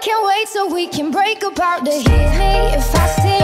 can't wait till we can break apart the hit me. If I see